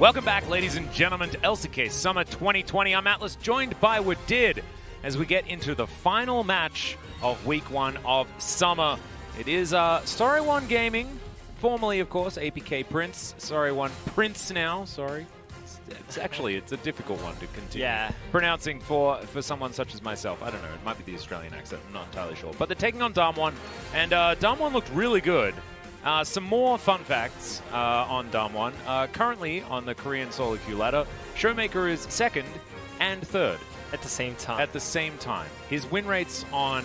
Welcome back, ladies and gentlemen, to LCK Summer 2020. I'm Atlas, joined by Wadid as we get into the final match of week one of Summer. It is uh, Sorry One Gaming, formerly, of course, APK Prince. Sorry One Prince now, sorry. It's, it's actually, it's a difficult one to continue Yeah. pronouncing for, for someone such as myself. I don't know, it might be the Australian accent, I'm not entirely sure. But they're taking on Damwon, and uh, One looked really good. Uh, some more fun facts uh, on Damwon. Uh, currently on the Korean solo queue ladder, Showmaker is second and third At the same time. at the same time. His win rates on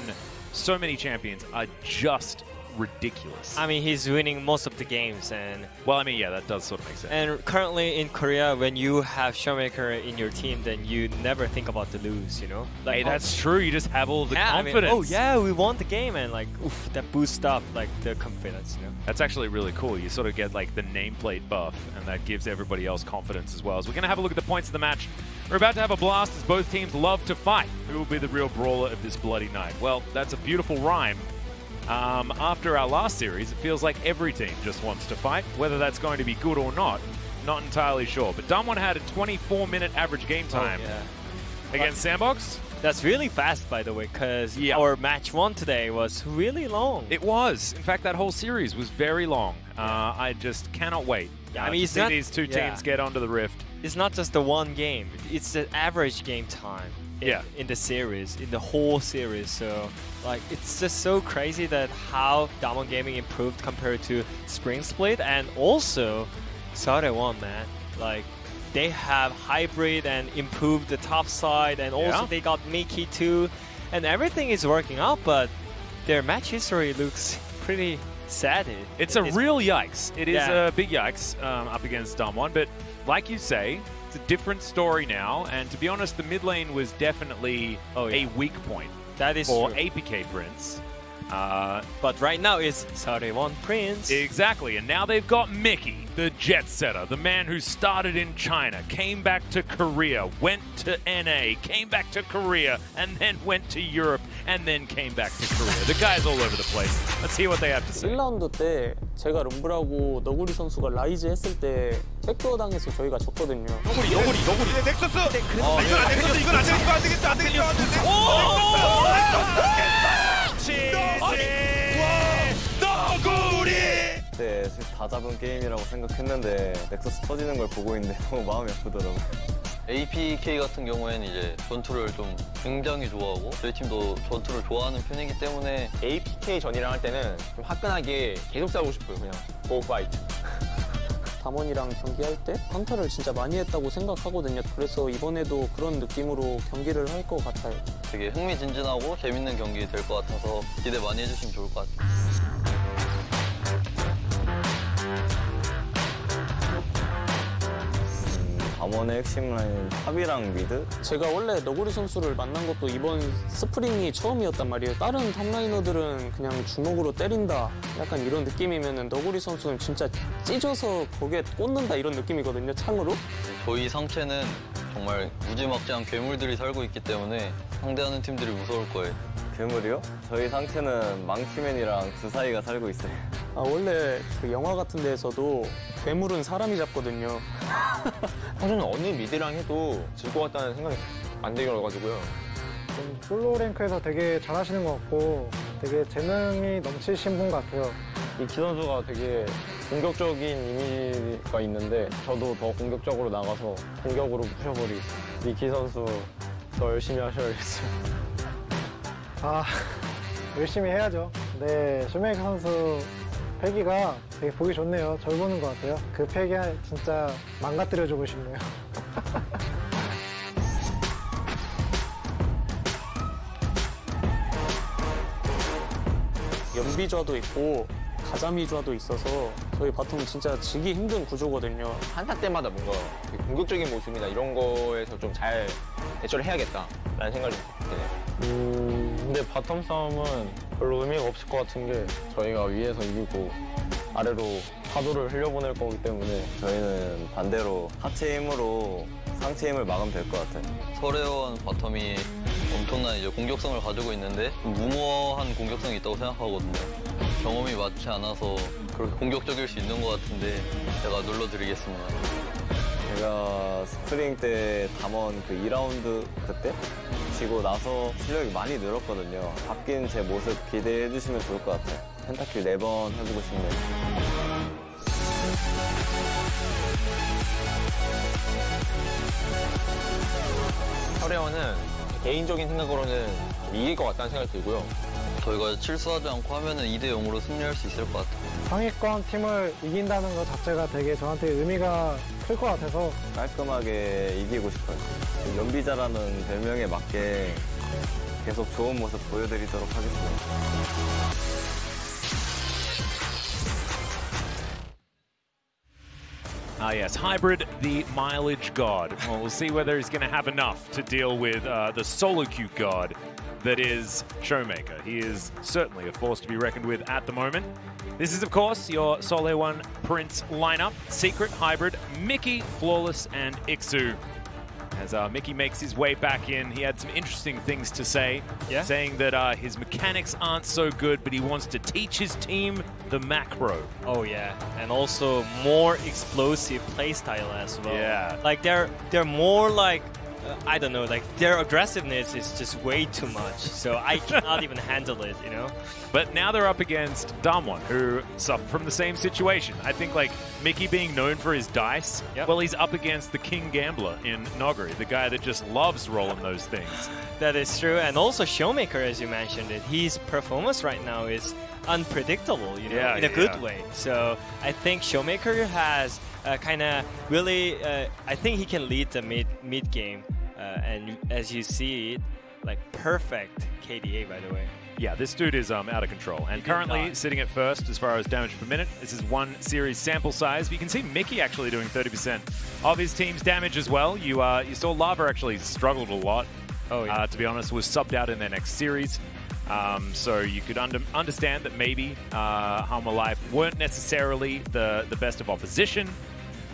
so many champions are just ridiculous. I mean, he's winning most of the games, and well, I mean, yeah, that does sort of make sense. and currently in Korea, when you have Showmaker in your team, then you never think about the lose. You know, hey, oh, that's true. You just have all the yeah, I mean, confidence. oh yeah, we won the game, and like, oof, that boosts up like the confidence. You know. That's actually really cool. You sort of get like the nameplate buff, and that gives everybody else confidence as well. So we're going to have a look at the points of the match. We're about to have a blast as both teams love to fight. Who will be the real brawler of this bloody night? Well, that's a beautiful rhyme. Um, after our last series, it feels like every team just wants to fight. Whether that's going to be good or not, not entirely sure. But Damwon had a 24-minute average game time Oh, yeah. against Sandbox. That's really fast, by the way, because Yeah. our match one today was really long. It was. In fact, that whole series was very long. Uh, I just cannot wait. Yeah, uh, I mean, to see not- these two teams get onto the rift. it's not just the one game; it's the average game time. In, Yeah. in the series, in the whole series. So, like, it's just so crazy that how Damwon Gaming improved compared to Spring Split, and also SeolHaeOne, man. Like, they have hybrid and improved the top side, and also Yeah. they got Mickey too, and everything is working out. But their match history looks pretty sad. It's a real yikes. It is Yeah. a big yikes um, up against Damwon, but like you say, it's a different story now. And to be honest, the mid lane was definitely Oh, yeah. a weak point that is for true. APK Prince. Uh, But right now it's Sade One Prince. exactly, and now they've got Mickey, the jet setter, the man who started in China, came back to Korea, went to NA, came back to Korea, and then went to Europe, and then came back to Korea. The guy's all over the place. Let's hear what they have to say. 1라운드 때 제가 rum블하고 너구리 선수가 라이즈 했을 때 백도어 당해서 저희가 졌거든요. 너구리, 너구리, 너구리. 넥서스! 어, 이건 안 되겠어, 이건 안 되겠어, 안 되겠어, 안 되겠어, 안 되겠어. 너구리! 네, 다 잡은 게임이라고 생각했는데 넥서스 터지는 걸 보고 있는데 너무 마음이 아프더라고요. APK 같은 경우에는 이제 전투를 좀 굉장히 좋아하고 저희 팀도 전투를 좋아하는 편이기 때문에 APK 전이랑 할 때는 좀 화끈하게 계속 싸우고 싶어요 그냥 고 파이트 담원이랑 경기할 때 한타를 진짜 많이 했다고 생각하거든요. 그래서 이번에도 그런 느낌으로 경기를 할 것 같아요. 되게 흥미진진하고 재밌는 경기 될 것 같아서 기대 많이 해주시면 좋을 것 같아요. 담원의 핵심 라인 탑이랑 미드? 제가 원래 너구리 선수를 만난 것도 이번 스프링이 처음이었단 말이에요. 다른 탑라이너들은 그냥 주먹으로 때린다. 약간 이런 느낌이면 너구리 선수는 진짜 찢어서 거기에 꽂는다 이런 느낌이거든요. 창으로. 저희 상체는 정말 무지막지한 괴물들이 살고 있기 때문에 상대하는 팀들이 무서울 거예요. 괴물이요? 저희 상체는 망치맨이랑 주사위가 살고 있어요. 아, 원래 그 영화 같은 데에서도 괴물은 사람이 잡거든요. 평소는 어느 미드랑 해도 질 것 같다는 생각이 안 들어가지고요 좀 솔로 랭크에서 되게 잘하시는 것 같고 되게 재능이 넘치신 분 같아요. 이키 선수가 되게 공격적인 이미지가 있는데 저도 더 공격적으로 나가서 공격으로 부셔버리겠습니다 이키 선수 더 열심히 하셔야겠어요 아 열심히 해야죠. 네, 쇼메이커 선수 패기가 되게 보기 좋네요. 절 보는 것 같아요. 그 패기 진짜 망가뜨려주고 싶네요. 연비좌도 있고 가자미좌도 있어서 저희 바텀은 진짜 지기 힘든 구조거든요. 한타 때마다 뭔가 되게 공격적인 모습이나 이런 거에서 좀 잘 대처를 해야겠다라는 생각이 드네요 음, 근데 바텀 싸움은 별로 의미가 없을 것 같은 게 저희가 위에서 이기고 아래로 파도를 흘려보낼 거기 때문에 저희는 반대로 하체 힘으로 상체 힘을 막으면 될 것 같아요. 설혜원 바텀이 엄청난 이제 공격성을 가지고 있는데 좀 무모한 공격성이 있다고 생각하거든요. 경험이 많지 않아서 그렇게 공격적일 수 있는 것 같은데 제가 눌러드리겠습니다. 제가 스프링 때 담원 그 2라운드 그때 지고 나서 실력이 많이 늘었거든요. 바뀐 제 모습 기대해 주시면 좋을 것 같아요. 펜타킬 4번 해보고 싶네요. 서래원은 개인적인 생각으로는 이길 것 같다는 생각이 들고요. 저희가 실수하지 않고 하면은 2대 0으로 승리할 수 있을 것 같아요. 상위권 팀을 이긴다는 것 자체가 되게 저한테 의미가 클 것 같아서 깔끔하게 이기고 싶어요. 연비자라는 별명에 맞게 계속 좋은 모습 보여드리도록 하겠습니다. Ah, yes, Hybrid, the mileage god. Well, we'll see whether he's going to have enough to deal with uh, the solo queue god that is Showmaker. He is certainly a force to be reckoned with at the moment. This is, of course, your Solo 1 Prince lineup Secret, Hybrid, Mickey, Flawless, and Ikssu. As uh, Mickey makes his way back in, he had some interesting things to say, Yeah? saying that uh, his mechanics aren't so good, but he wants to teach his team the macro. Oh yeah, and also more explosive playstyle as well. Yeah. like they're they're more like Uh, I don't know, like their aggressiveness is just way too much. So I cannot even handle it, you know. But now they're up against Damwon, who suffer from the same situation. I think, like, Mickey being known for his dice, Yep. well, he's up against the King Gambler in Nuguri, the guy that just loves rolling those things. That is true, and also Showmaker, as you mentioned it, his performance right now is unpredictable, you know, Yeah, in a yeah, good way. So I think Showmaker has uh, kind of really, uh, I think he can lead the mid mid game, uh, and as you see like perfect KDA by the way. Yeah, this dude is um, out of control. And currently sitting at first as far as damage per minute. This is one series sample size. But you can see Mickey actually doing 30% of his team's damage as well. You uh, you saw Lava actually struggled a lot. Oh, yeah. uh, to be honest, was subbed out in their next series. Um, so you could under- understand that maybe uh, Hanwha Life weren't necessarily the, the best of opposition.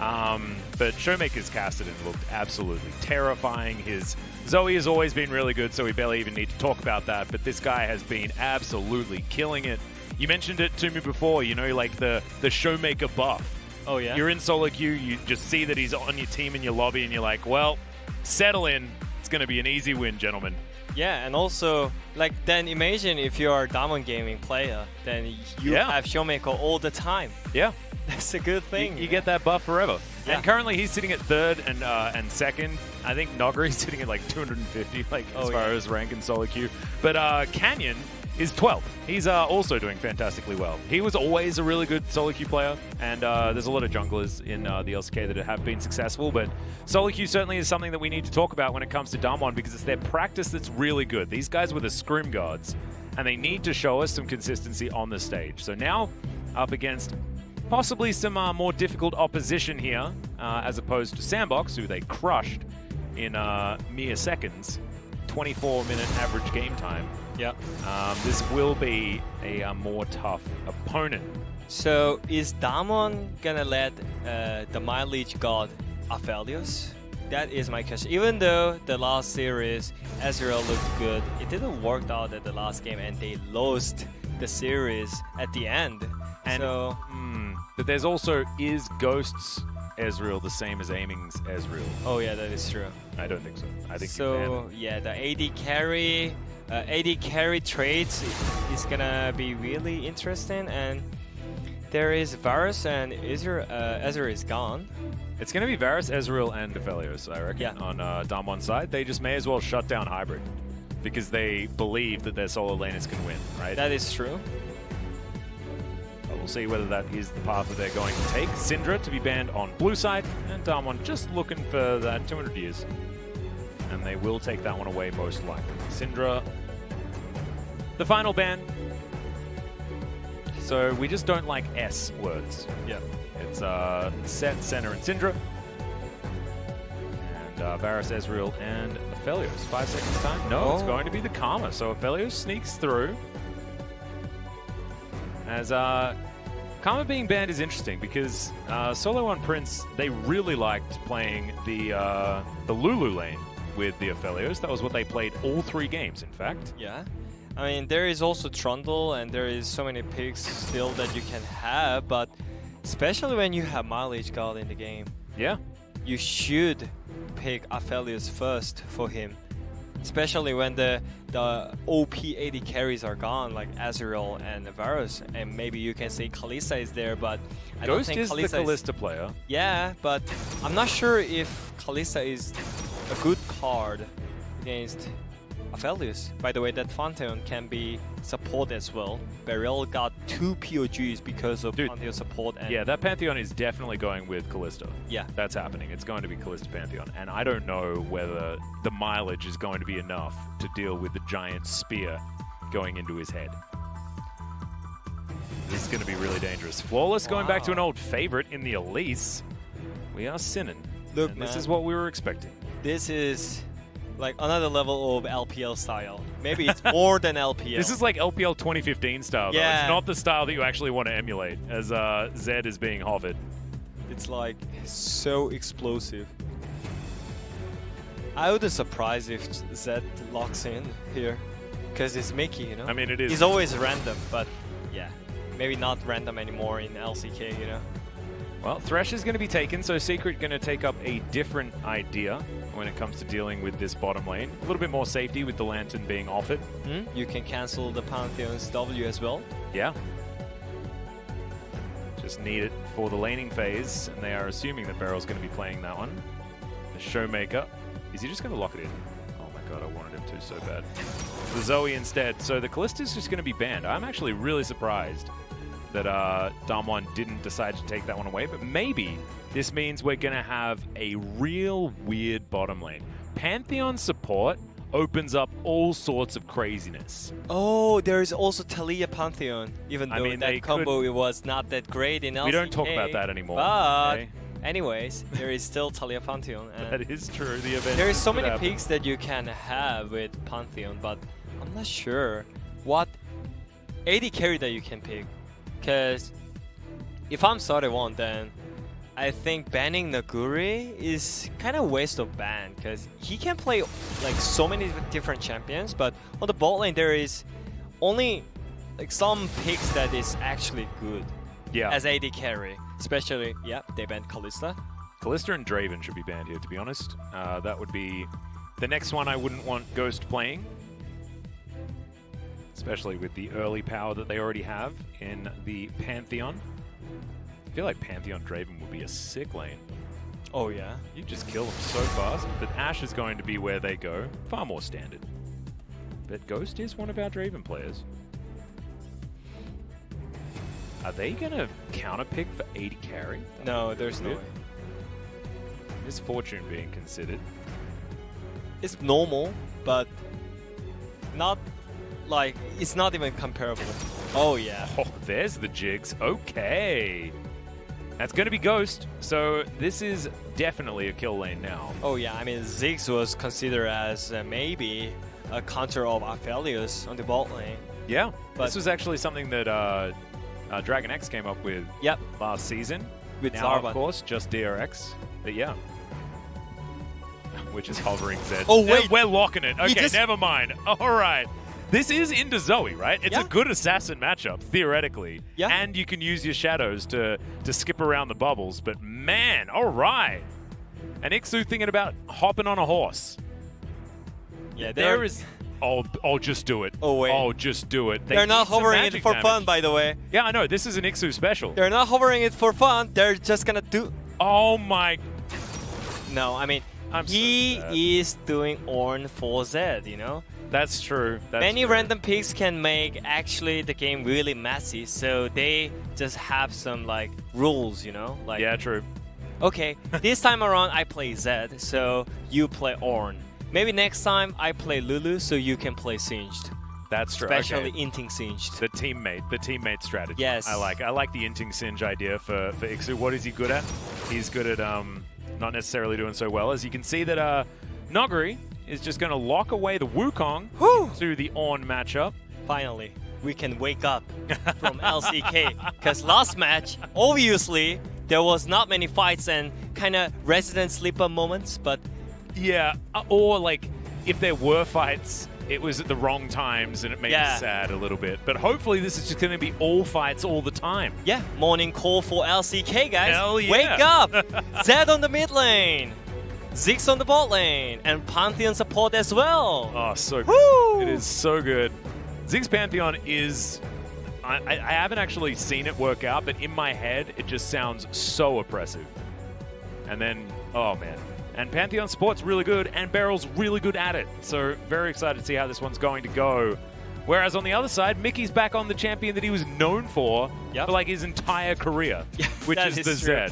Um, but Showmaker's casted and looked absolutely terrifying. His Zoe has always been really good, so we barely even need to talk about that. But this guy has been absolutely killing it. You mentioned it to me before, you know, like the, the Showmaker buff. Oh yeah. You're in solo queue, you just see that he's on your team in your lobby, and you're like, well, settle in. It's going to be an easy win, gentlemen. Yeah, and also like then imagine if you are a Damwon Gaming player, then you Yeah. have Showmaker all the time. Yeah. That's a good thing. you get that buff forever. Yeah. And currently he's sitting at third and uh, and second. I think Nuguri's sitting at like 250, like as Oh, far yeah. as rank in solo queue. But uh, Canyon is 12th. He's uh, also doing fantastically well. He was always a really good solo queue player, and uh, there's a lot of junglers in uh, the LCK that have been successful. But solo queue certainly is something that we need to talk about when it comes to Damwon because it's their practice that's really good. These guys were the scrim guards, and they need to show us some consistency on the stage. So now up against possibly some uh, more difficult opposition here, uh, as opposed to Sandbox, who they crushed in uh, mere seconds. 24 minute average game time. yeah. Um, this will be a, uh more tough opponent. So is Damwon gonna let uh, the mileage god Aphelios? That is my question. Even though the last series Ezreal looked good, it didn't work out at the last game, and they lost the series at the end. And- so Hmm. But there's also is Ghosts Ezreal the same as Aiming's Ezreal? oh yeah, that is true. I don't think so. I think So yeah, the AD carry, uh, AD carry trades is gonna be really interesting, and there is Varus and Ezra. Uh, Ezra is gone. It's going to be Varus, Ezreal, and Aphelios, I reckon, Yeah. on uh, Damwon side. They just may as well shut down Hybrid because they believe that their solo laners can win, right? That is true. We'll see whether that is the path that they're going to take. Syndra to be banned on blue side, and Damwon just looking for that 200 years. And they will take that one away most likely. Syndra, the final ban. So we just don't like S words. Yeah. It's uh, Sett, Center, and Syndra. And uh, Varus, Ezreal, and Aphelios. Five seconds time? No, it's Oh. going to be the Karma. So Aphelios sneaks through. As uh, Karma being banned is interesting because uh, Solo on Prince, they really liked playing the, uh, the Lulu lane with the Aphelios. That was what they played all three games, in fact. Yeah. I mean, there is also Trundle, and there is so many picks still that you can have, but especially when you have Mileage God in the game. Yeah. you should pick Aphelios first for him. Especially when the the OP AD carries are gone, like Ezreal and Varus, and maybe you can say Kalista is there, but I don't Ghost think is the Kalista Kalista player. yeah, but I'm not sure if Kalista is a good card against Aphelios. By the way, that Pantheon can be support as well. Beryl got two POGs because of Dude, Pantheon support and Yeah, that Pantheon is definitely going with Kalista. Yeah. That's happening. It's going to be Kalista Pantheon. And I don't know whether the mileage is going to be enough to deal with the giant spear going into his head. This is going to be really dangerous. Flawless going back to an old favorite in the Elise. We are sinning. Look, this is what we were expecting. this is like another level of LPL style. Maybe it's more than LPL. This is like LPL 2015 style, though. Yeah. It's not the style that you actually want to emulate, as uh, Zed is being hovered. It's like so explosive. I wouldn't surprise if Zed locks in here, because it's Mickey, you know. I mean, it is. He's always random, but yeah, maybe not random anymore in LCK, you know. Well, Thresh is going to be taken, so Secret going to take up a different idea when it comes to dealing with this bottom lane. A little bit more safety with the Lantern being offered. Hmm? You can cancel the Pantheon's W as well. Yeah. Just need it for the laning phase, and they are assuming that Beryl's going to be playing that one. The Showmaker. Is he just going to lock it in? Oh my god, I wanted him to so bad. The Zoe instead. So the Kalista's just going to be banned. I'm actually really surprised that uh, Damwon didn't decide to take that one away, but maybe this means we're going to have a real weird bottom lane. Pantheon support opens up all sorts of craziness. Oh, there is also Taliyah Pantheon, even I though mean, that combo could- it was not that great in LCK. We don't talk about that anymore, But, okay? anyways, there is still Taliyah Pantheon. And That is true. The event. There is so many happen. picks that you can have with Pantheon, but I'm not sure what AD carry that you can pick. Because if I'm starter one, then I think banning Nuguri is kind of waste of ban because he can play like so many different champions, but on the bot lane there is only like some picks that is actually good Yeah. as AD carry. Especially, yeah, they banned Kalista. Callista and Draven should be banned here, to be honest. Uh, that would be the next one I wouldn't want Ghost playing. Especially with the early power that they already have in the Pantheon. I feel like Pantheon Draven would be a sick lane. Oh yeah. You just kill them so fast. But Ashe is going to be where they go. Far more standard. But Ghost is one of our Draven players. Are they going to counterpick for 80 carry? No, there's no way. Is Fortune being considered? it's normal, but not like it's not even comparable. Oh yeah. Oh, there's the Ziggs. Okay. That's going to be Ghost. So this is definitely a kill lane now. Oh yeah. I mean, Ziggs was considered as uh, maybe a counter of Aphelios on the bot lane. Yeah. But- this was actually something that uh, uh, Dragon X came up with Yep. last season. With now, Zarban. of course, just DRX. But yeah. Which is hovering Z. Oh, No, wait. we're locking it. Okay, just- never mind. All right. This is into Zoe, right? It's a good assassin matchup, theoretically. Yeah. And you can use your shadows to, to skip around the bubbles. But man, all right. And Ikssu thinking about hopping on a horse. Yeah. there is... I'll, oh, just do it. Oh, wait. I'll just do it. They they're not hovering it for damage. fun, by the way. Yeah, I know. This is an Ikssu special. They're not hovering it for fun. They're just gonna do. Oh my. No, I mean, I'm he sad. is doing Ornn for Zed. You know. That's true. That's Many true. random picks can make actually the game really messy, so they just have some like rules, you know? Like Yeah, true. okay, this time around I play Zed, so you play Ornn. Maybe next time I play Lulu, so you can play Singed. That's true. Especially okay. Inting Singed. The teammate, the teammate strategy. Yes. I like. I like the inting singe idea for for Ikssu. What is he good at? He's good at um, not necessarily doing so well. As you can see that uh, Nuguri is just going to lock away the Wukong to the On matchup. Finally, we can wake up from LCK. Because last match, obviously, there was not many fights and kind of resident sleeper moments, but Yeah, uh, or like if there were fights, it was at the wrong times and it made Yeah. me sad a little bit. But hopefully this is just going to be all fights all the time. Yeah, morning call for LCK, guys. Hell yeah. Wake up! Zed on the mid lane, Ziggs on the bot lane, and Pantheon support as well. Oh, so good. Woo! It is so good. Ziggs Pantheon is. I, I I haven't actually seen it work out, but in my head, it just sounds so oppressive. And then, oh man. And Pantheon Sport's really good, and Beryl's really good at it. So, very excited to see how this one's going to go. Whereas on the other side, Mickey's back on the champion that he was known for Yep. for like his entire career, which is, is the true. Zed.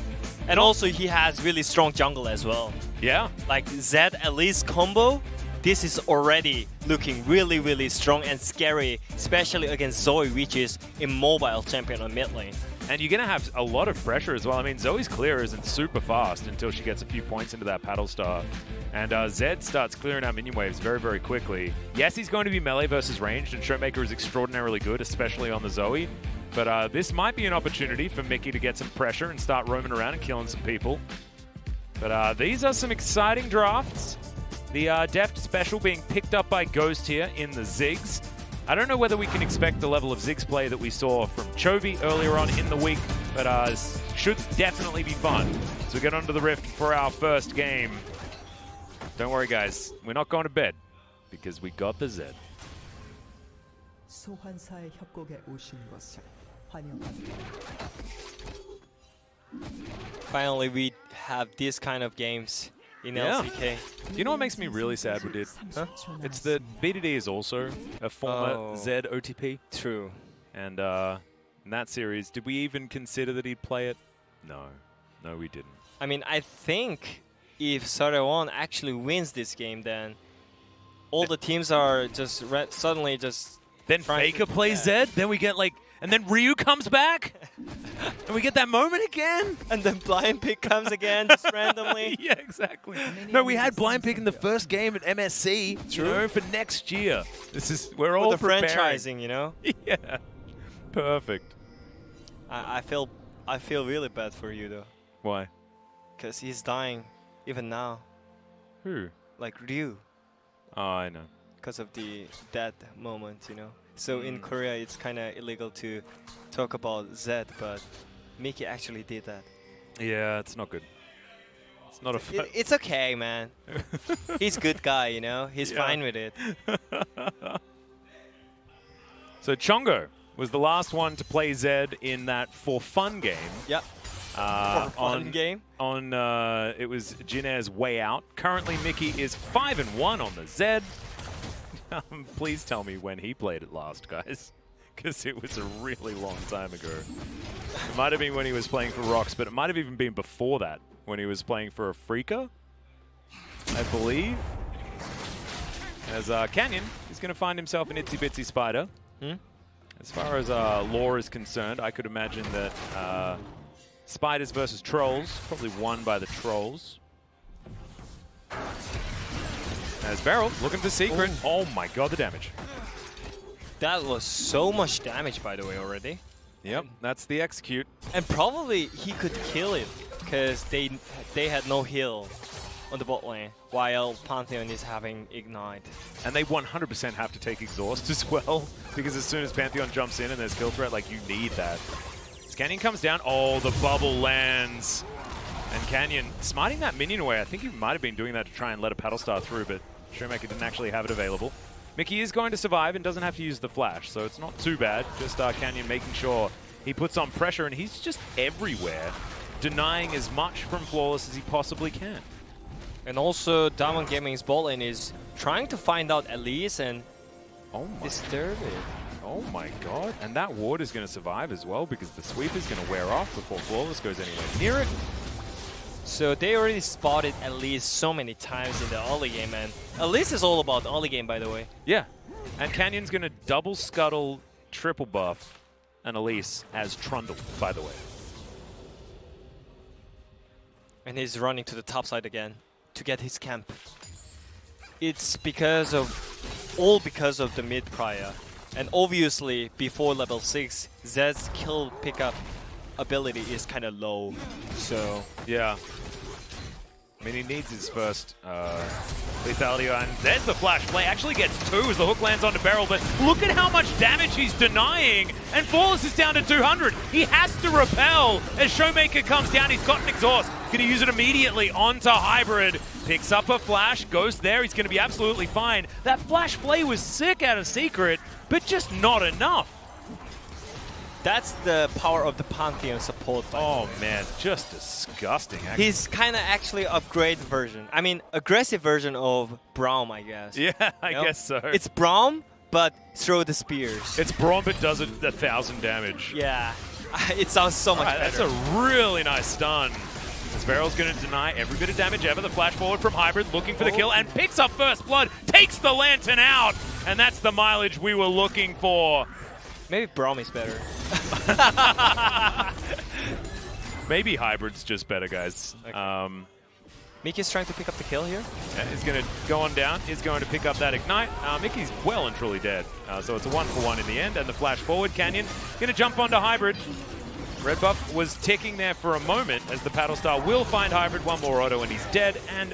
And also, he has really strong jungle as well. Yeah. Like Zed Elise combo, this is already looking really, really strong and scary, especially against Zoe, which is immobile champion on mid lane. And you're going to have a lot of pressure as well. I mean, Zoe's clear isn't super fast until she gets a few points into that paddle star. And uh, Zed starts clearing out minion waves very, very quickly. Yes, he's going to be melee versus ranged, and Showmaker is extraordinarily good, especially on the Zoe. But uh, this might be an opportunity for Mickey to get some pressure and start roaming around and killing some people. But uh, these are some exciting drafts. The uh, Deft Special being picked up by Ghost here in the Ziggs. I don't know whether we can expect the level of Ziggs play that we saw from Chovy earlier on in the week, but uh, s- should definitely be fun. So we get onto the Rift for our first game. Don't worry, guys. We're not going to bed because we got the Zed. 소환사의 협곡에 오신 것을 환영합니다. Finally, we have this kind of games in Yeah. LCK. You know what makes me really sad, we did? It's that BDD is also a former Oh. Zed OTP. True. And uh, in that series, did we even consider that he'd play it? No. No, we didn't. I mean, I think if SeolHaeOne actually wins this game, then all the teams are just re- suddenly just Then Faker plays yeah. Zed, then we get like, and then Ryu comes back, and we get that moment again. and then blind pick comes again just randomly. yeah, exactly. No, we had blind pick in the first game at MSC. True. You know, for next year. This is we're all With the preparing. franchising, you know. yeah, perfect. I, I feel I feel really bad for you though, Why? because he's dying even now, Who? like Ryu, Oh, I know. because of the that moment, you know. So in Mm. Korea, it's kind of illegal to talk about Zed, but Mickey actually did that. Yeah, it's not good. It's not a. It, it's okay, man. He's good guy, you know. He's Yeah. fine with it. so Chongo was the last one to play Zed in that for fun game. Yep. Uh, For fun on, game. On uh, it was Jin Air's way out. Currently, Mickey is five and one on the Zed. Um, please tell me when he played it last, guys, because it was a really long time ago. It might have been when he was playing for ROX, but it might have even been before that when he was playing for Afreeca, I believe. As uh, Canyon, he's going to find himself an itsy bitsy spider. Hmm? As far as uh, lore is concerned, I could imagine that uh, spiders versus trolls, probably won by the trolls. As Beryl looking for secret. Oh. oh my god, the damage. That was so much damage, by the way, already. Yep, that's the execute. And probably he could kill it because they they had no heal on the bot lane while Pantheon is having ignite. And they 100% have to take exhaust as well, because as soon as Pantheon jumps in and there's kill threat, like you need that. As Canyon comes down, oh, the bubble lands. And Canyon smiting that minion away. I think he might have been doing that to try and let a paddle star through, but Showmaker didn't actually have it available. Mickey is going to survive and doesn't have to use the flash, so it's not too bad. Just uh, Canyon making sure he puts on pressure, and he's just everywhere, denying as much from Flawless as he possibly can. And also, Damwon Gaming's lane is trying to find out Elise and Oh my disturb it. Oh my god. And that ward is going to survive as well because the sweep is going to wear off before Flawless goes anywhere near it. So they already spotted Elise so many times in the early game, and Elise is all about the early game, by the way. Yeah. And Canyon's going to double scuttle, triple buff, and Elise as Trundle, by the way. and he's running to the top side again to get his camp. It's because of all because of the mid prior, and obviously before level six, Zed's kill pickup ability is kind of low. So Yeah. I mean, he needs his first uh, lethality, and there's the flash play. Actually gets two as the hook lands onto Beryl, but look at how much damage he's denying, and Flawless is down to 200. He has to repel as Showmaker comes down. He's got an exhaust. Going to use it immediately onto Hybrid. Picks up a flash, goes there. He's going to be absolutely fine. That flash play was sick out of Secret, but just not enough. That's the power of the Pantheon support. Oh man, just disgusting. actually. He's kind of actually upgrade version. I mean, aggressive version of Braum, I guess. Yeah, I You know? guess so. It's Braum, but throw the spears. It's Braum, but does it a thousand damage. yeah, it sounds so much better. that's a really nice stun. As Beryl's going to deny every bit of damage ever. The flash forward from Hybrid, looking for the kill, and oh. picks up first blood, takes the lantern out, and that's the mileage we were looking for. Maybe Braum is better. Maybe Hybrid's just better, guys. Um, Mickey's trying to pick up the kill here. yeah, is going to go on down, is going to pick up that ignite. Uh, Mickey's well and truly dead, uh, so it's a one for one in the end. And the flash forward, Canyon going to jump onto Hybrid. Red buff was ticking there for a moment as the paddle star will find Hybrid one more auto and he's dead, and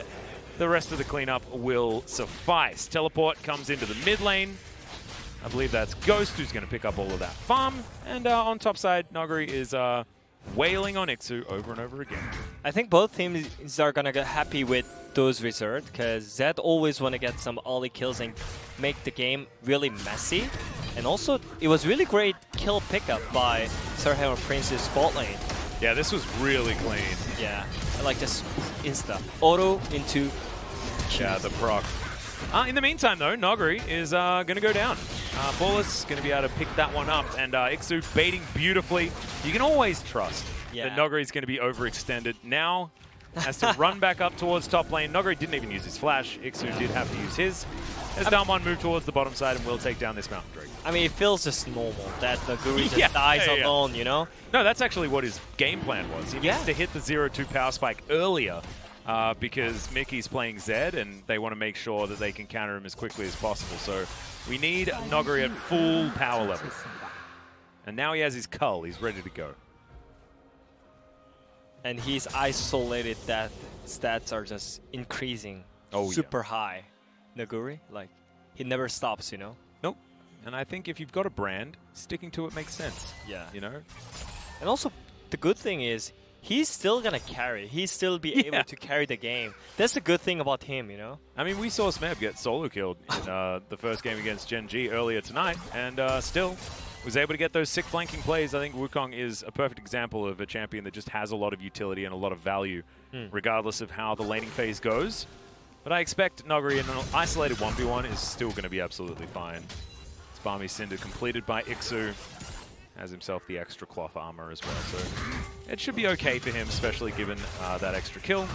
the rest of the cleanup will suffice. Teleport comes into the mid lane. I believe that's Ghost who's going to pick up all of that farm. And uh, on top side, Nuguri is uh, wailing on Ikssu over and over again. I think both teams are gonna get happy with those results because Zed always want to get some early kills and make the game really messy. And also, it was really great kill pickup by SeolHaeOne Prince's bot lane. Yeah, this was really clean. Yeah, I like just insta auto into Yeah, the proc. Uh, in the meantime, though, Nuguri is uh, going to go down. Uh, Paulus is going to be able to pick that one up, and uh, Ikssu baiting beautifully. You can always trust Yeah. that Nuguri is going to be overextended. Now has to run back up towards top lane. Nuguri didn't even use his flash. Ikssu did have to use his. As Damwon move towards the bottom side and will take down this Mountain Drake. I mean, it feels just normal that the Guri just Yeah, dies yeah. alone, you know? No, that's actually what his game plan was. He Yeah. needs to hit the 0-2 power spike earlier uh, because Mickey's playing Zed and they want to make sure that they can counter him as quickly as possible. So we need Nuguri at full power level. And now he has his cull. He's ready to go. And he's isolated that stats are just increasing Oh, yeah. super high. Nuguri, like, he never stops, you know? Nope. And I think if you've got a brand, sticking to it makes sense. Yeah. You know? And also, the good thing is, he's still gonna carry. He's still be Yeah. able to carry the game. That's the good thing about him, you know? I mean, we saw Smeb get solo killed in uh, the first game against Gen G earlier tonight, and uh, still was able to get those sick flanking plays. I think Wukong is a perfect example of a champion that just has a lot of utility and a lot of value, Hmm. regardless of how the laning phase goes. But I expect Nuguri in an isolated 1v1 is still going to be absolutely fine. Bami's Cinder completed by Ikssu. Has himself the extra cloth armor as well, so it should be okay for him, especially given uh, that extra kill.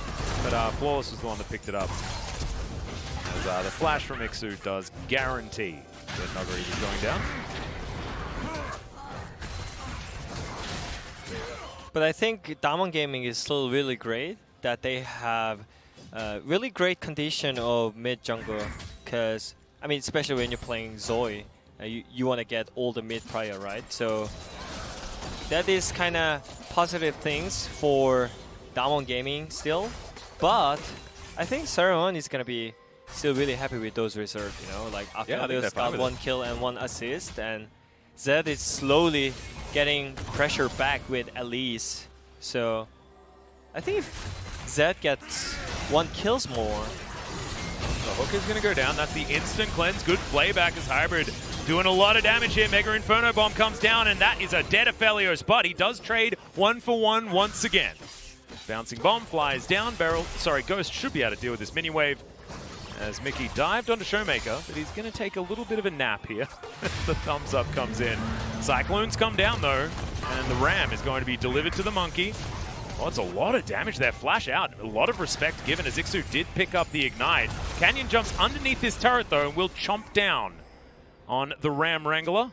But uh, Flawless was the one that picked it up. As uh, the flash from Ikssu does guarantee that Nuguri is going down. But I think Damwon Gaming is still really great that they have uh, really great condition of mid jungle because I mean especially when you're playing Zoe uh, you, you want to get all the mid prior right so that is kind of positive things for Damwon Gaming still but I think SeolHaeOne is gonna be still really happy with those results you know like Yeah, they're got one kill and one assist and Zed is slowly getting pressure back with Elise. So I think if Zed gets one kills more, The hook is going to go down. That's the instant cleanse. Good playback as Hybrid doing a lot of damage here. Mega Inferno Bomb comes down, and that is a dead Aphelios, but he does trade one for one once again. Bouncing Bomb flies down. Beryl, sorry, Ghost should be able to deal with this mini wave as Mickey dived onto Showmaker, but he's going to take a little bit of a nap here. the thumbs up comes in. Cyclones come down, though, and the Ram is going to be delivered to the Monkey. Oh, it's a lot of damage there. Flash out. A lot of respect given as Ikssu did pick up the Ignite. Canyon jumps underneath this turret, though, and will chomp down on the Ram Wrangler.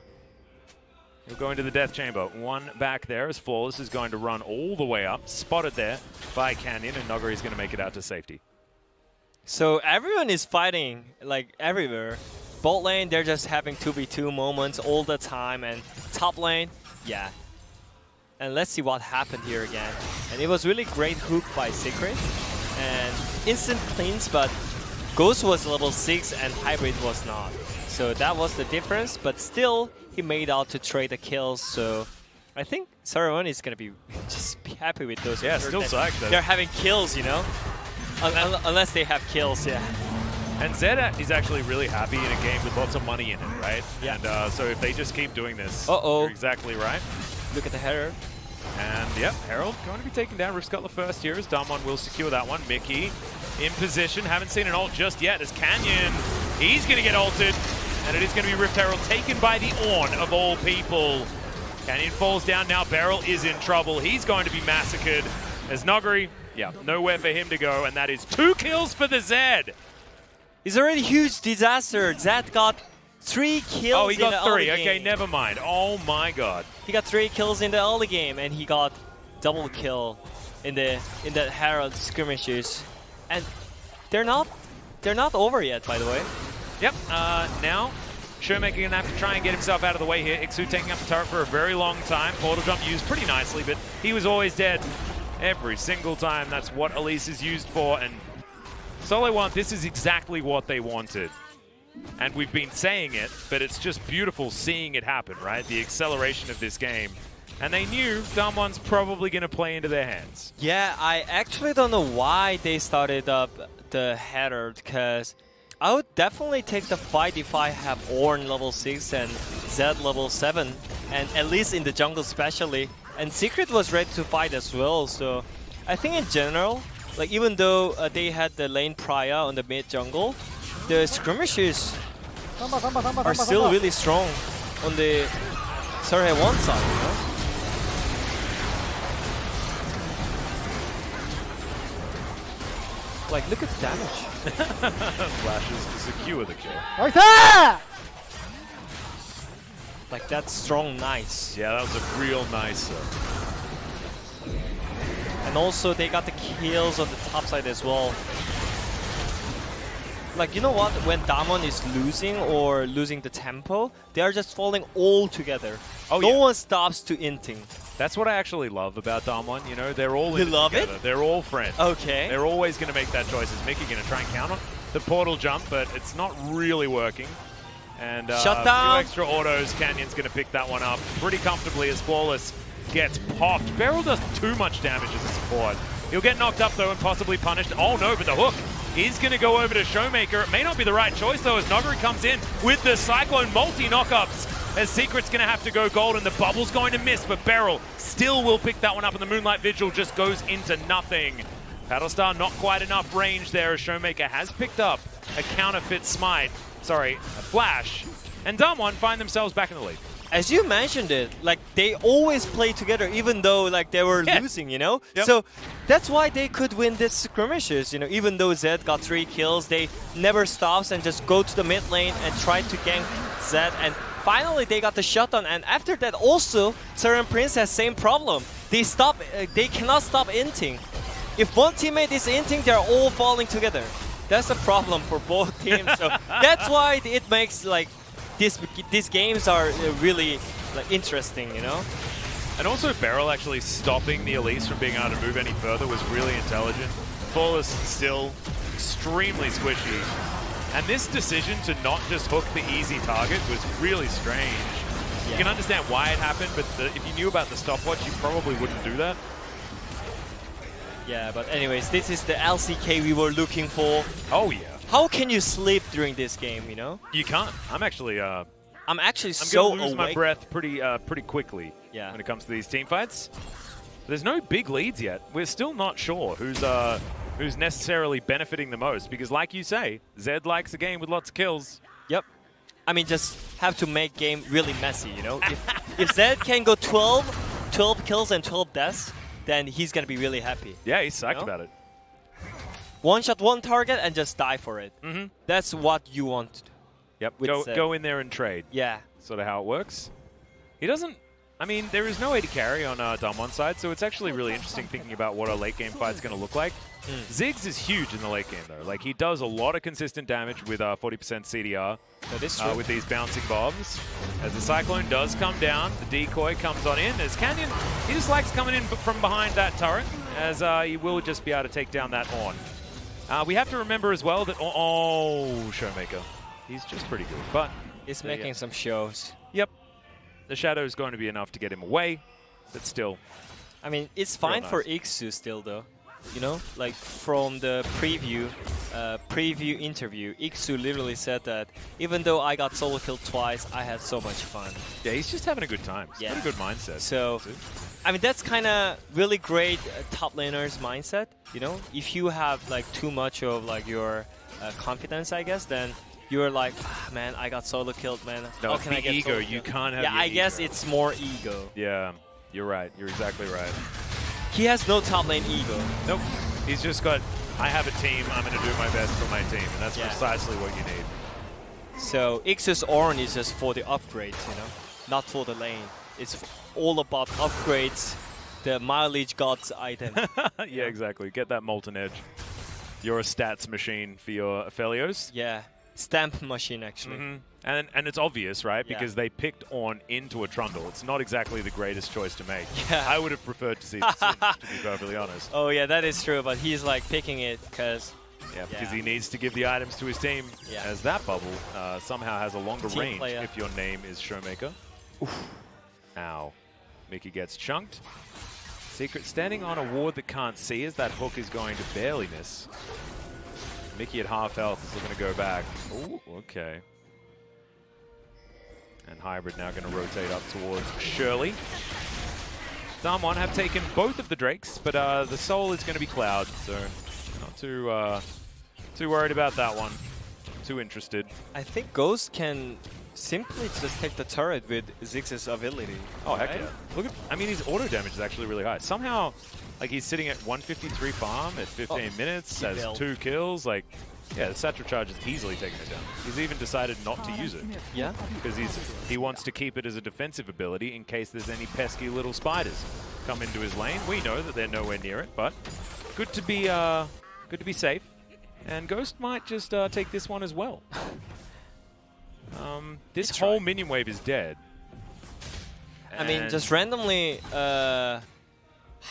He'll go into the Death Chamber. One back there as Flawless is going to run all the way up. Spotted there by Canyon, and Nuguri is going to make it out to safety. so everyone is fighting like everywhere. Bot lane, they're just having 2v2 moments all the time, and top lane, yeah. And let's see what happened here again. And it was really great hook by Secret. and instant cleans, but Ghost was level 6 and Hybrid was not. So that was the difference, but still, he made out to trade the kills, so I think SeolHaeOne is gonna be just be happy with those. Yeah, still that psyched They're having kills, you know? Un- un- unless they have kills, yeah. And Zed is actually really happy in a game with lots of money in it, right? Yeah. And uh, so if they just keep doing this, Uh-oh. you're exactly right. Look at the header. And yep, Herald going to be taken down. Rift Scuttler first here as Damwon will secure that one. Mickey in position. Haven't seen an ult just yet as Canyon. He's going to get ulted. And it is going to be Rift Herald taken by the Ornn of all people. Canyon falls down now. Beryl is in trouble. He's going to be massacred as Nuguri, yeah, nowhere for him to go. And that is two kills for the Zed. It's already huge disaster. Zed got three kills Oh, he got three. Okay, never mind. Oh my god. He got three kills in the early game, and he got double kill in the in the Herald skirmishes, and they're not they're not over yet, by the way. Yep, uh, now Showmaker gonna have to try and get himself out of the way here. Ikssu taking up the turret for a very long time. Portal jump used pretty nicely, but he was always dead every single time. That's what Elise is used for, and Solo want this is exactly what they wanted. And we've been saying it, but it's just beautiful seeing it happen, right? The acceleration of this game. And they knew Damwon's probably going to play into their hands. Yeah, I actually don't know why they started up the header because I would definitely take the fight if I have Ornn level 6 and Zed level 7, and at least in the jungle especially. And Secret was ready to fight as well, so I think in general, like even though uh, they had the lane prior on the mid jungle, the skirmishes are still really strong on the SeolHaeOne side, you know? Like, look at the damage. Flashes to secure the kill. Like that! Like that strong nice. Yeah, that was a real nice. Uh... And also they got the kills on the top side as well. Like, you know what? When Damwon is losing or losing the tempo, they are just falling all together. Oh, no yeah. one stops to inting. That's what I actually love about Damwon. You know, they're all You in love it? They're all friends. Okay. They're always going to make that choice. Is Mickey going to try and counter the portal jump, but it's not really working. And uh, Shut down. extra autos. Canyon's going to pick that one up pretty comfortably as Flawless gets popped. Beryl does too much damage as a support. He'll get knocked up though and possibly punished. Oh no, but the hook is going to go over to Showmaker. It may not be the right choice though as Nuguri comes in with the Cyclone multi knockups. As Secret's going to have to go gold and the bubble's going to miss, but Beryl still will pick that one up and the Moonlight Vigil just goes into nothing. Paddle Star not quite enough range there as Showmaker has picked up a counterfeit smite, sorry, a flash, and Damwon find themselves back in the lead. as you mentioned it, like they always play together, even though like they were Yeah. losing, you know. Yep. So that's why they could win this skirmishes. You know, even though Zed got three kills, they never stops and just go to the mid lane and try to gank Zed. And finally, they got the shutdown. And after that, also, SeolHaeOne Prince has same problem. They stop. Uh, they cannot stop inting. If one teammate is inting, they're all falling together. That's a problem for both teams. So that's why it makes like this these games are uh, really like interesting, you know. And also Beryl actually stopping the Elise from being able to move any further was really intelligent. Flawless still extremely squishy. And this decision to not just hook the easy target was really strange. You can understand why it happened, but the, if you knew about the stopwatch, you probably wouldn't do that. Yeah, but anyways, this is the LCK we were looking for. Oh yeah. How can you sleep during this game, you know? You can't. I'm actually uh, I'm actually I'm so gonna lose my breath pretty uh, pretty quickly Yeah. when it comes to these team fights. There's no big leads yet. We're still not sure who's uh, who's necessarily benefiting the most because, like you say, Zed likes a game with lots of kills. Yep. I mean, just have to make game really messy, you know? if, if Zed can go 12, 12 kills and 12 deaths, then he's gonna be really happy. Yeah, he's psyched No? about it. One shot, one target, and just die for it. Mhm. That's what you want. Yep. Go Zed. go in there and trade. Yeah. Sort of how it works. He doesn't. I mean, there is no way to carry on uh, Damwon's side, so it's actually really interesting thinking about what a late game fight's going to look like. Hmm. Ziggs is huge in the late game, though. Like, he does a lot of consistent damage with uh, 40% CDR That is uh, with these bouncing bombs. As the Cyclone does come down, the decoy comes on in. As Canyon, he just likes coming in from behind that turret as uh, he will just be able to take down that Ornn. Uh, we have to remember as well that, oh, oh, Showmaker. He's just pretty good, but He's making go. some shows. The shadow is going to be enough to get him away, but still. I mean, it's fine for nice. Ikssu still, though. You know, like from the preview, uh, preview interview, Ikssu literally said that even though I got solo killed twice, I had so much fun. Yeah, he's just having a good time. He's got Yeah. a good mindset. So, I mean, that's kind of really great uh, top laner's mindset. You know, if you have like too much of like your uh, confidence, I guess, then you're like, ah, man, I got solo killed, man. No, How it's can the I get ego. You can't have Yeah, I guess it's more ego. Yeah, you're right. You're exactly right. He has no top lane ego. Nope. He's just got, I have a team, I'm going to do my best for my team. And that's Yeah. precisely what you need. So Ikssu Ornn is just for the upgrades, you know, not for the lane. It's all about upgrades, the mileage gods item. yeah, exactly. Get that Molten Edge. You're a stats machine for your Aphelios. yeah, stamp machine actually. Mhm. And, and it's obvious, right? Yeah. Because they picked on into a Trundle. It's not exactly the greatest choice to make. Yeah. I would have preferred to see the Sin, to be perfectly honest. Oh yeah, that is true. But he's like picking it because Yeah, because Yeah. he needs to give the items to his team. Yeah. As that bubble uh, somehow has a longer Team range player. if your name is Showmaker. Ow. Mickey gets chunked. Secret standing on a ward that can't see as that hook is going to barely miss. Mickey at half health is looking to go back. Ooh, okay. And Hybrid now going to rotate up towards Shirley. Damwon have taken both of the Drakes, but uh, the Soul is going to be Cloud, so not too uh, too worried about that one. Too interested. I think Ghost can simply just take the turret with Ziggs's ability. Oh heck right? yeah! Look at, I mean, his auto damage is actually really high. Somehow, like he's sitting at 153 farm at 15 Oh, minutes, has built. two kills. Like, yeah, the Satchel Charge is easily taking it down. He's even decided not to use it Yeah. because he's he wants to keep it as a defensive ability in case there's any pesky little spiders come into his lane. We know that they're nowhere near it, but good to be uh, good to be safe. And Ghost might just uh, take this one as well. Um, this It's whole right. minion wave is dead. I mean, just randomly, uh,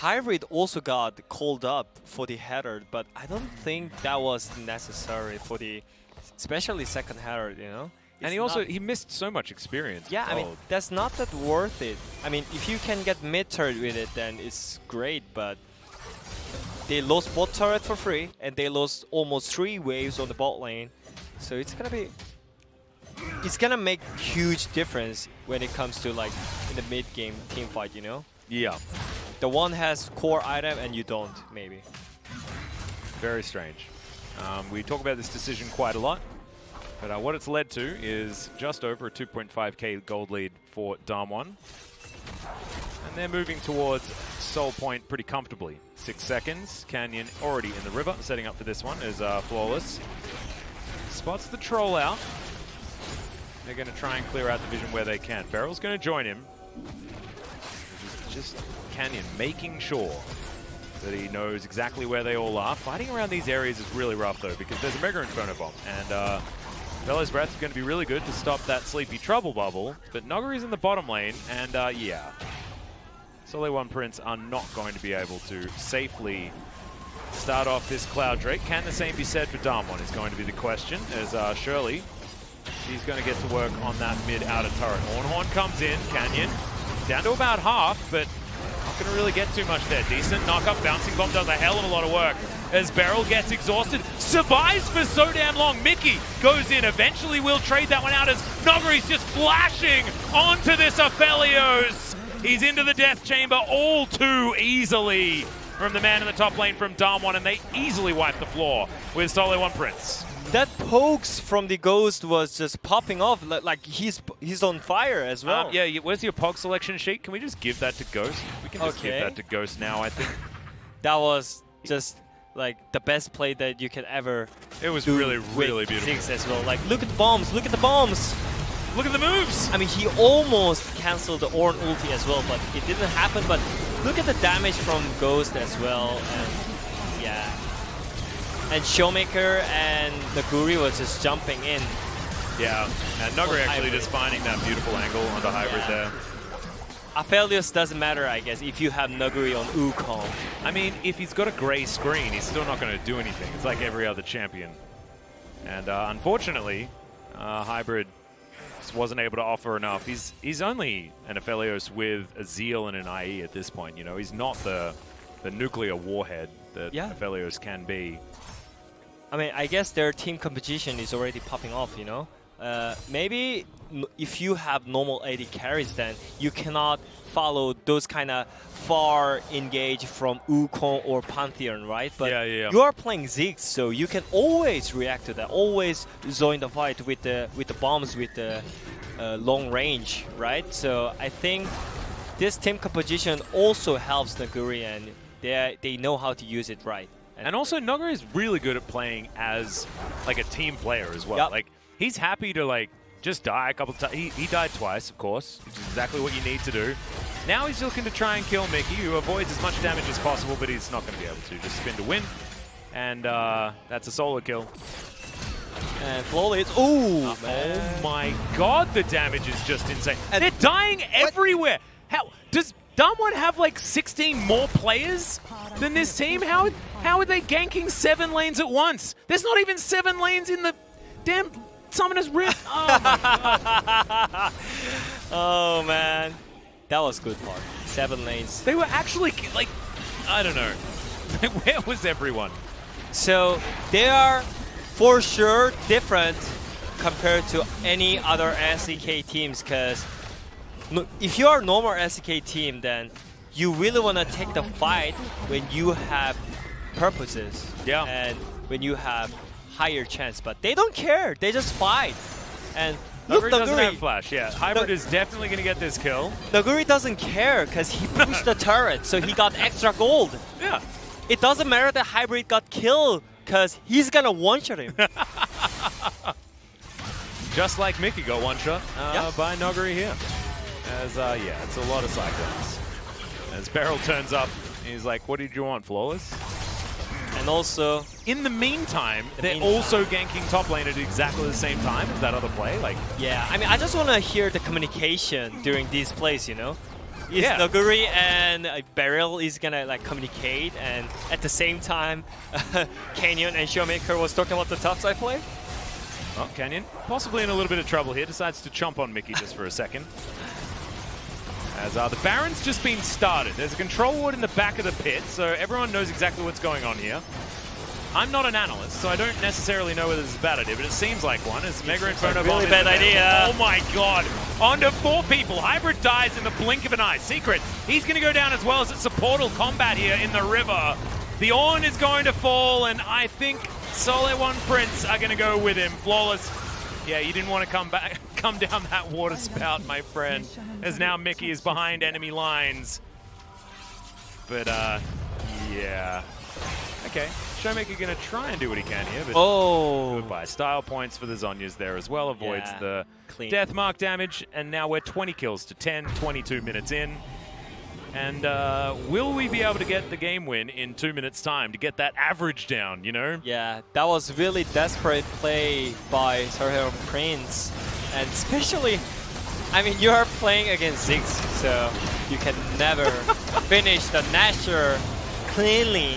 Hybrid also got called up for the header, but I don't think that was necessary for the, especially second header, you know? And he also he missed so much experience. yeah, I mean, oh. that's not that worth it. I mean, if you can get mid turret with it, then it's great, but they lost bot turret for free, and they lost almost three waves on the bot lane, so it's gonna be it's gonna make huge difference when it comes to like in the mid game team fight, you know? yeah, The one has core item and you don't, maybe. very strange. Um, we talk about this decision quite a lot, but uh, what it's led to is just over a 2.5k gold lead for Damwon. And they're moving towards Soul Point pretty comfortably. Six seconds. Canyon already in the river, setting up for this one is uh, Flawless. Spots the troll out. They're going to try and clear out the vision where they can. Beryl's going to join him. Just Canyon making sure that he knows exactly where they all are. Fighting around these areas is really rough though because there's a Mega Inferno Bomb and uh, Bella's Breath is going to be really good to stop that Sleepy Trouble bubble. But Nuguri's in the bottom lane and uh, yeah, SeolHaeOne Prince are not going to be able to safely start off this Cloud Drake. Can the same be said for Damwon is going to be the question as uh, Shirley She's going to get to work on that mid-outer turret. Ornhorn comes in, Canyon, down to about half, but not going to really get too much there. Decent knock-up, Bouncing Bomb does a hell of a lot of work. As Beryl gets exhausted, survives for so damn long. Mickey goes in, eventually will trade that one out as Nuguri's just flashing onto this Aphelios. He's into the death chamber all too easily from the man in the top lane from Damwon, and they easily wipe the floor with SeolHaeOne Prince. That pokes from the ghost was just popping off like he's he's on fire as well. Um, yeah, where's your POG selection sheet? Can we just give that to Ghost? We can just Okay. give that to Ghost now, I think. That was just like the best play that you could ever It was really, really beautiful. As well. Like look at the bombs, look at the bombs. Look at the moves! I mean, he almost canceled the Ornn ulti as well, but it didn't happen. But look at the damage from Ghost as well, and yeah. And Showmaker and Nuguri was just jumping in. Yeah, and Or actually hybrid. just finding that beautiful angle on the hybrid Yeah. there. Aphelios doesn't matter, I guess, if you have Nuguri on Wukong. I mean, if he's got a gray screen, he's still not going to do anything. It's like every other champion. And uh, unfortunately, uh, Hybrid just wasn't able to offer enough. He's he's only an Aphelios with a Zeal and an IE at this point. You know, he's not the the nuclear warhead that Yeah. Aphelios can be. I mean, I guess their team competition is already popping off, you know? Uh, maybe if you have normal AD carries, then you cannot follow those kind of far engage from Wukong or Pantheon, right? But Yeah, yeah, yeah. you are playing Ziggs, so you can always react to that, always join the fight with the with the bombs with the uh, long range, right? So I think this team composition also helps Nuguri, and they they know how to use it right. And also, Nuguri is really good at playing as like a team player as well. Yep. Like he's happy to like just die a couple times. He, he died twice, of course, which is exactly what you need to do. Now he's looking to try and kill Mickey, who avoids as much damage as possible, but he's not going to be able to. Just spin to win, and uh, that's a solo kill. And flawless. Ooh, Oh my god, the damage is just insane. They're dying everywhere. How does Damwon have like 16 more players than this team? How how are they ganking seven lanes at once? There's not even seven lanes in the damn Summoner's Rift. Oh my Oh man, that was good part. Seven lanes. They were actually like, I don't know. Where was everyone? So they are for sure different compared to any other SEK teams because if you are a normal SK team, then you really want to take the fight when you have purposes. Yeah. And when you have higher chance, but they don't care. They just fight. And look, Nuguri doesn't have Nuguri. flash. Yeah, Hybrid is definitely going to get this kill. Nuguri doesn't care because he pushed the turret, so he got extra gold. Yeah. It doesn't matter that Hybrid got killed because he's gonna one-shot him. Just like Mickey got one shot uh, Yeah. by Nuguri here. As uh, yeah, it's a lot of cyclones. As Beryl turns up, he's like, "What did you want, flawless?" And also, in the meantime, The they're meantime. also ganking top lane at exactly the same time as that other play. Like, yeah, I mean, I just want to hear the communication during these plays, you know? Is Yeah. Nuguri and uh, Beryl is gonna like communicate, and at the same time, Canyon and Showmaker was talking about the tough topside play. oh, Canyon possibly in a little bit of trouble here. Decides to chomp on Mickey just for a second. As uh, the Baron's just been started. There's a control ward in the back of the pit, so everyone knows exactly what's going on here. I'm not an analyst, so I don't necessarily know whether this is a bad idea, but it seems like one. As Mega Inferno really bomb bad idea. Oh my god. Onto four people. Hybrid dies in the blink of an eye. Secret. He's going to go down as well as it's a portal combat here in the river. The Ornn is going to fall, and I think Sole One Prince are going to go with him. Flawless. Yeah, you didn't want to come back, come down that water spout, my friend. As now Mickey is behind enemy lines. But, uh, yeah. Okay, Showmaker going to try and do what he can here, but Oh. goodbye. Style points for the Zhonyas there as well, avoids Yeah, the clean. death mark damage, and now we're 20 kills to 10, 22 minutes in. And uh, will we be able to get the game win in two minutes' time to get that average down, you know? Yeah, that was really desperate play by SeolHaeOne Prince. And especially, I mean, you are playing against Ziggs, so you can never finish the Nashor cleanly.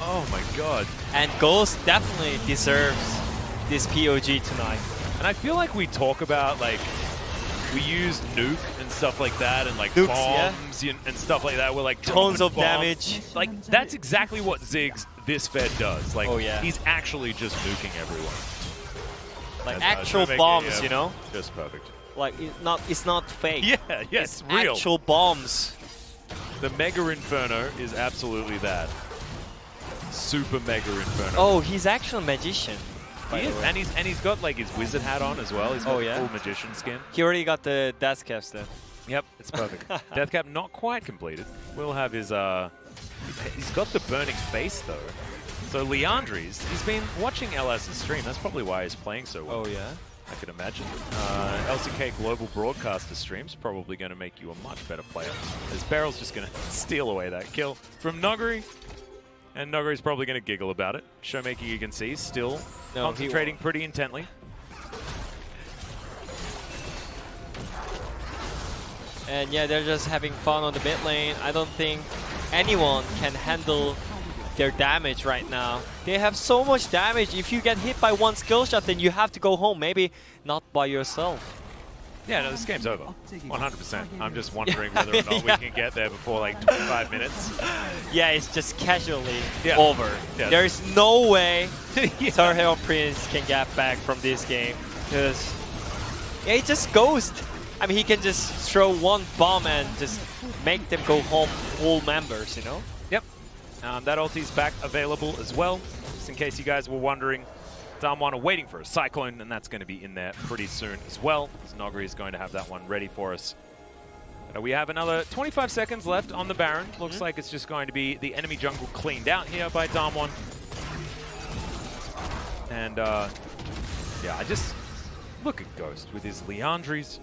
Oh my god. And Ghost definitely deserves this POG tonight. And I feel like we talk about, like, we use nuke and stuff like that, and like Nukes, bombs and- and stuff like that. We're like Tons of damage. Like that's exactly what Ziggs this Fed does. Like Oh, yeah. he's actually just nuking everyone. Like That's, actual bombs, yeah, you know? Just perfect. Like it not, it's not fake. Yeah, yes, It's real. Actual bombs. The Mega Inferno is absolutely that. Super Mega Inferno. Oh, he's actually a magician. He is, and he's and he's got like his wizard hat on as well. He's got Oh, yeah? full magician skin. He already got the death cap stuff. Yep, it's perfect. Deathcap not quite completed. We'll have his uh, he's got the burning face though. So Liandry's, he's been watching LS's stream. That's probably why he's playing so well. Oh yeah. I could imagine. Uh, LCK Global Broadcaster stream's probably going to make you a much better player. As Beryl's just going to steal away that kill from Nuguri. And Nuguri's probably going to giggle about it. Showmaker, you can see, still No, concentrating pretty intently. And yeah, they're just having fun on the mid lane. I don't think anyone can handle their damage right now. They have so much damage. If you get hit by one skill shot, then you have to go home. Maybe not by yourself. Yeah, no, this game's over. 100%. I'm just wondering whether or not Yeah. we can get there before like 25 minutes. Yeah, it's just casually Yeah. over. Yeah. There's no way SeolHaeOne Prince can get back from this game. Because yeah, he just ghost. I mean, he can just throw one bomb and just make them go home full members, you know? Yep. Um, that ulti's back available as well, just in case you guys were wondering. Damwon are waiting for a Cyclone, and that's going to be in there pretty soon as well. As Nuguri is going to have that one ready for us. Uh, we have another 25 seconds left on the Baron. Looks like it's just going to be the enemy jungle cleaned out here by Damwon. And, uh, yeah, I just look at Ghost with his Liandry's,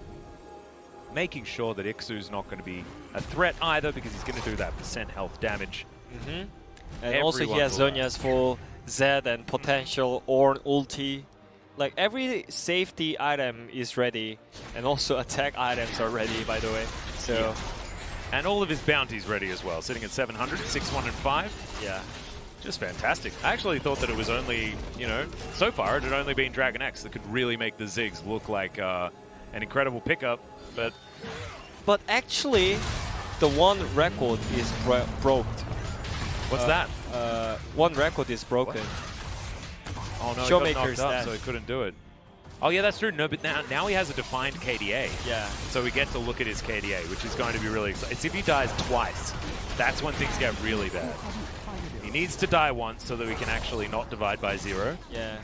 making sure that Ikssu's not going to be a threat either because he's going to do that percent health damage. Mm-hmm. And also he has. Zhonya's full Z and potential Orn ulti. Like every safety item is ready, and also attack items are ready, by the way. So Yeah. And all of his bounties ready as well, sitting at 700, 6, 1, and 5. yeah. Just fantastic. I actually thought that it was only, you know, so far it had only been Dragon X that could really make the Ziggs look like uh, an incredible pickup, but But actually, the one record is bro- broke. What's Uh, that? Uh, one record is broken. Oh no, Showmaker's up, so he couldn't do it. Oh yeah, that's true. No, but now, now he has a defined KDA. Yeah. So we get to look at his KDA, which is going to be really exciting. It's if he dies twice, that's when things get really bad. He needs to die once so that we can actually not divide by zero. Yeah.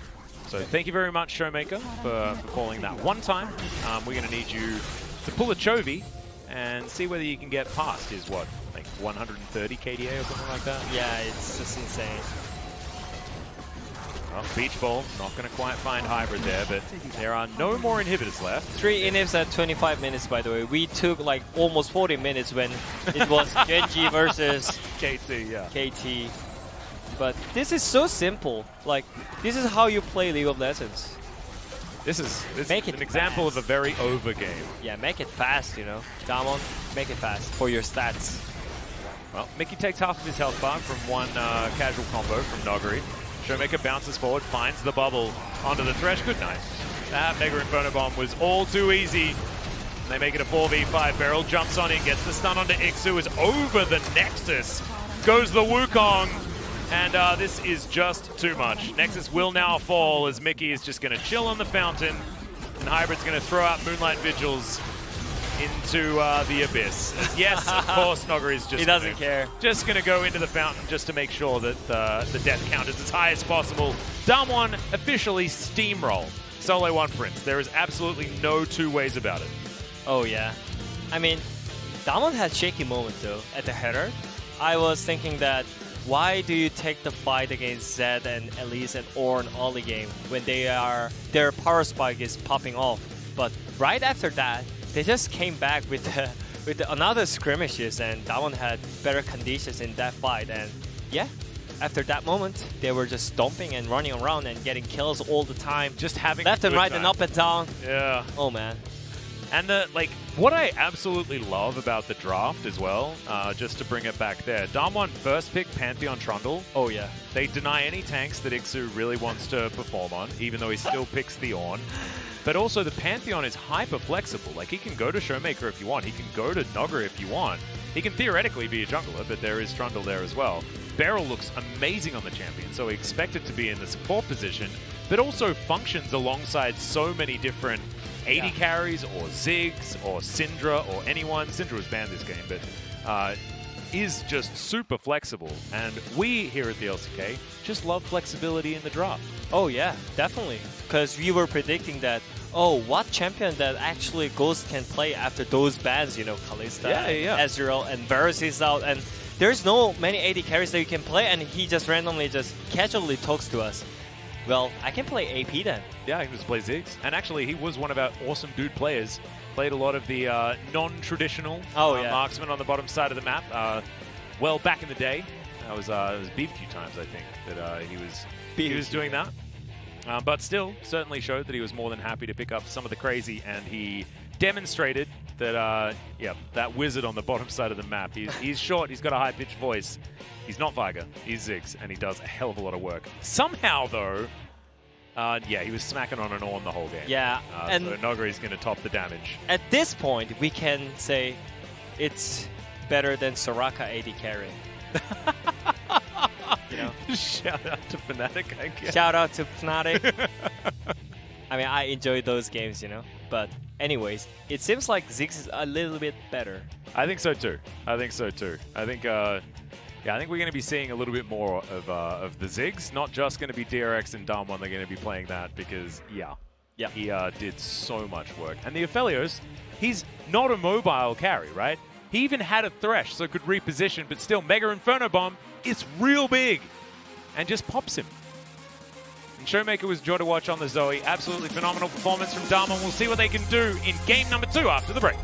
So thank you very much, Showmaker, for, for calling that one time. Um, we're going to need you to pull a Chovy and see whether you can get past his, what, like 130 KDA or something like that? Yeah, it's just insane. Well, Beach Ball, not going to quite find Hybrid there, but there are no more inhibitors left. Three inhibs at 25 minutes, by the way. We took like almost 40 minutes when it was Gen.G versus KT, yeah. KT. But this is so simple. Like, this is how you play League of Legends. This is, this Make is it an example fast. of a very over game. Yeah, make it fast, you know. Damwon, make it fast for your stats. Well, Mickey takes half of his health bar from one uh, casual combo from Nuguri. Showmaker bounces forward, finds the bubble onto the Thresh. Good night. That Mega Inferno Bomb was all too easy. And they make it a 4v5. Beryl jumps on in, gets the stun onto Ikssu, is over the Nexus. Goes the Wukong. And uh, this is just too much. Nexus will now fall as Mickey is just going to chill on the fountain. And Hybrid's going to throw out Moonlight Vigils into uh, the abyss. Yes, of course, Nuguri is just He doesn't gonna- care. just going to go into the fountain just to make sure that uh, the death count is as high as possible. Damwon officially steamrolled SeolHaeOne Prince. There is absolutely no two ways about it. Oh, yeah. I mean, Damwon had shaky moment though at the header. I was thinking that why do you take the fight against Zed and Elise and Orn early game when they are their power spike is popping off? But right after that, they just came back with the, with the another skirmishes and Damwon had better conditions in that fight and yeah. After that moment, they were just stomping and running around and getting kills all the time. Just having left a and right time. and up and down. Yeah. Oh man. And the like, what I absolutely love about the draft as well, uh, just to bring it back there, Damwon first pick Pantheon Trundle. Oh yeah. They deny any tanks that Ikssu really wants to perform on, even though he still picks the Ornn. But also the Pantheon is hyper flexible. Like he can go to Showmaker if you want, he can go to Nuguri if you want. He can theoretically be a jungler, but there is Trundle there as well. Beryl looks amazing on the champion, so we expect it to be in the support position, but also functions alongside so many different AD Yeah. carries or Ziggs or Syndra or anyone. Syndra was banned this game, but uh, is just super flexible. And we here at the LCK just love flexibility in the draft. Oh yeah, definitely. Because we were predicting that. Oh, what champion that actually Ghost can play after those bans? You know, Kalista, Yeah, yeah, yeah. Ezreal, and Varus is out, and there's no many AD carries that you can play, and he just randomly just casually talks to us. Well, I can play AP then. Yeah, I can just play Ziggs. And actually, he was one of our awesome dude players. Played a lot of the uh, non-traditional Oh, uh, yeah. marksman on the bottom side of the map. Uh, well, back in the day, I was uh, was beat a few times. I think that uh, he was he was doing that. Um, but still, certainly showed that he was more than happy to pick up some of the crazy, and he demonstrated that, uh, yeah, that wizard on the bottom side of the map. He's, he's short, he's got a high pitched voice. He's not Veigar, he's Ziggs, and he does a hell of a lot of work. Somehow, though, uh, yeah, he was smacking on an Ornn the whole game. Yeah, Uh, and so Nuguri's going to top the damage. at this point, we can say it's better than Soraka AD carry. you know, Shout out to Fnatic, I guess. shout out to Fnatic. I mean, I enjoy those games, you know. But anyways, it seems like Ziggs is a little bit better. I think so too. I think so too. I think, uh, yeah, I think we're going to be seeing a little bit more of uh, of the Ziggs. Not just going to be DRX and Damwon. They're going to be playing that because, yeah, Yeah. he uh, did so much work. And the Aphelios, he's not a mobile carry, right? He even had a Thresh, so could reposition, but still, Mega Inferno Bomb is real big and just pops him. Showmaker was joy to watch on the Zoe. Absolutely phenomenal performance from Damwon. We'll see what they can do in game number two after the break.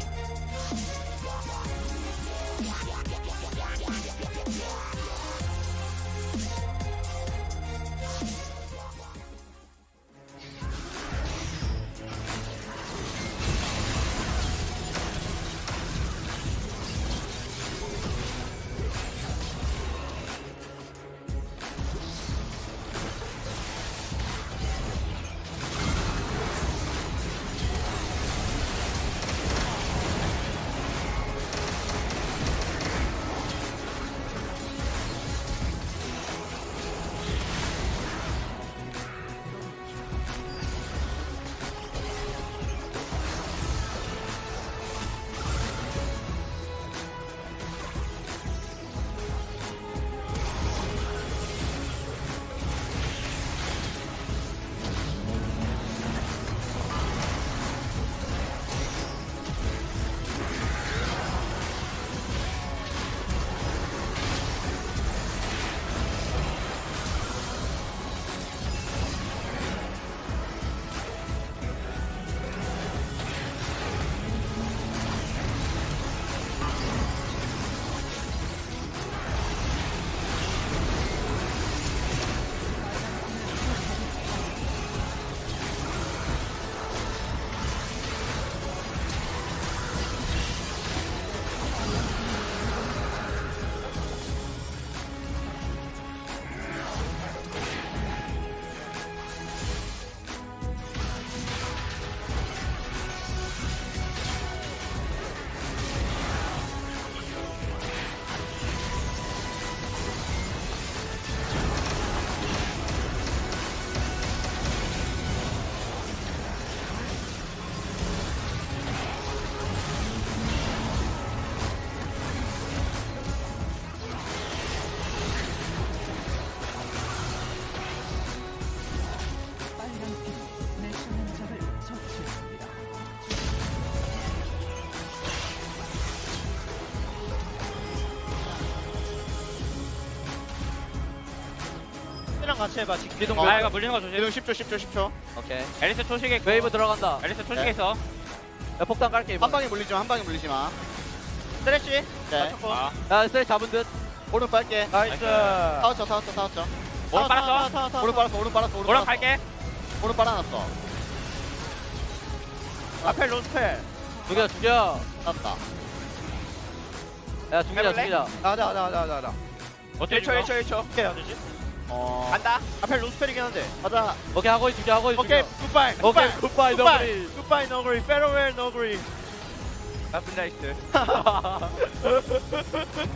같이 해봐. 기둥 어. 아 이거 물리는 거 조심 기둥 10초, 10초, 10초. 오케이 앨리스 초식에 웨이브 들어간다 앨리스 초식에 네. 있어 야 폭탄 깔게 한 이번 방에 물리지 마, 한 방에 물리지 마. 스트레치. 네. 아. 야 스트레치 잡은 듯 오른 빨게. 나이스 타웠죠, 타웠죠, 타웠죠. 오른 빨았어 오른 빨았어, 오른 빨았어, 오른 오른 빨았어. 갈게 오른 빨아놨어. 앞에 로스펠. 죽여 죽여 땄다. 야 죽이자 죽이자 가자, 가자, 가자, 가자. 어떻게 1초, 죽여 1초, 1초. 어떻게 해야 되지? 어 간다. 앞에 로스펠이긴 한데. 가자. 오케이 하고 있 죽여 하고 있 오케이, 굿바이. 오케이 굿바이 너구리 굿바이, 너구리. 페로웰, 너구리. 나쁜 나이스.